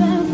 them